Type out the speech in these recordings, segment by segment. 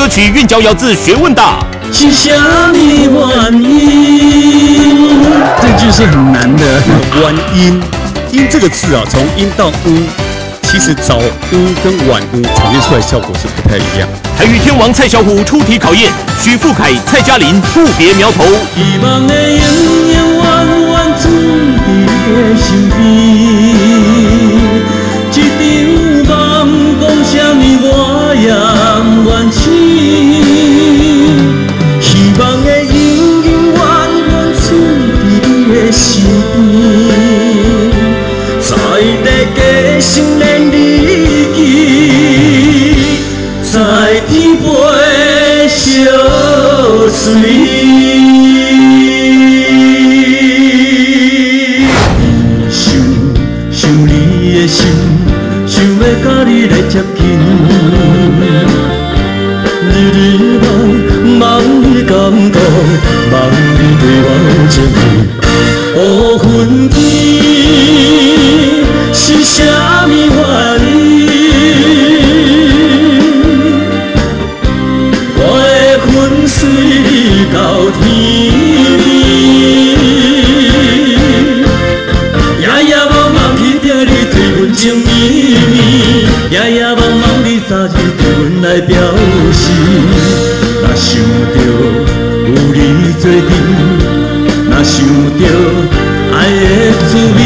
歌曲韵脚咬字学问大。是什么原因？这句是很难的。晚音，音这个字啊，从音到乌，其实早乌跟晚乌呈现出来效果是不太一样。台语天王蔡小虎出题考验，许富凯、蔡嘉玲不别苗头。希望的心连日记，在天边相随。想想你的心，想要甲你来接近。来表示。若想着有你做阵，若想着爱的滋味，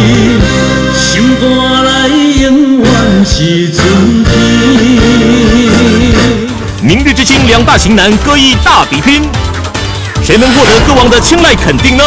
心肝内永远是春天。明日之星两大型男歌艺大比拼，谁能获得歌王的青睐肯定呢？